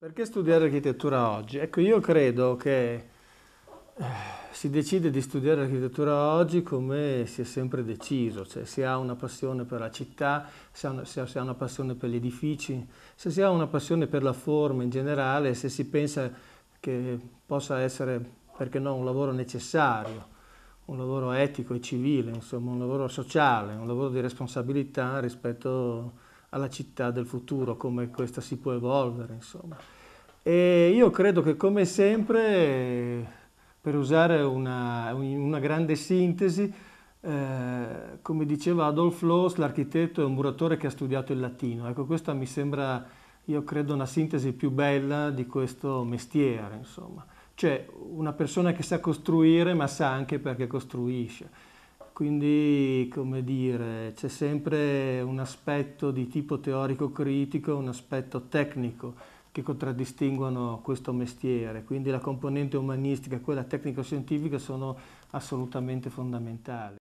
Perché studiare architettura oggi? Ecco, io credo che eh, si decide di studiare architettura oggi come si è sempre deciso, cioè si ha una passione per la città, una, si ha una passione per gli edifici, se si ha una passione per la forma in generale, se si pensa che possa essere, perché no, un lavoro necessario, un lavoro etico e civile, insomma un lavoro sociale, un lavoro di responsabilità rispetto a alla città del futuro, come questa si può evolvere, insomma. E io credo che come sempre, per usare una, una grande sintesi, eh, come diceva Adolf Loos, l'architetto è un muratore che ha studiato il latino. Ecco, questa mi sembra, io credo, una sintesi più bella di questo mestiere, insomma. Cioè, una persona che sa costruire, ma sa anche perché costruisce. Quindi, come dire, c'è sempre un aspetto di tipo teorico-critico, un aspetto tecnico che contraddistinguono questo mestiere. Quindi la componente umanistica e quella tecnico-scientifica sono assolutamente fondamentali.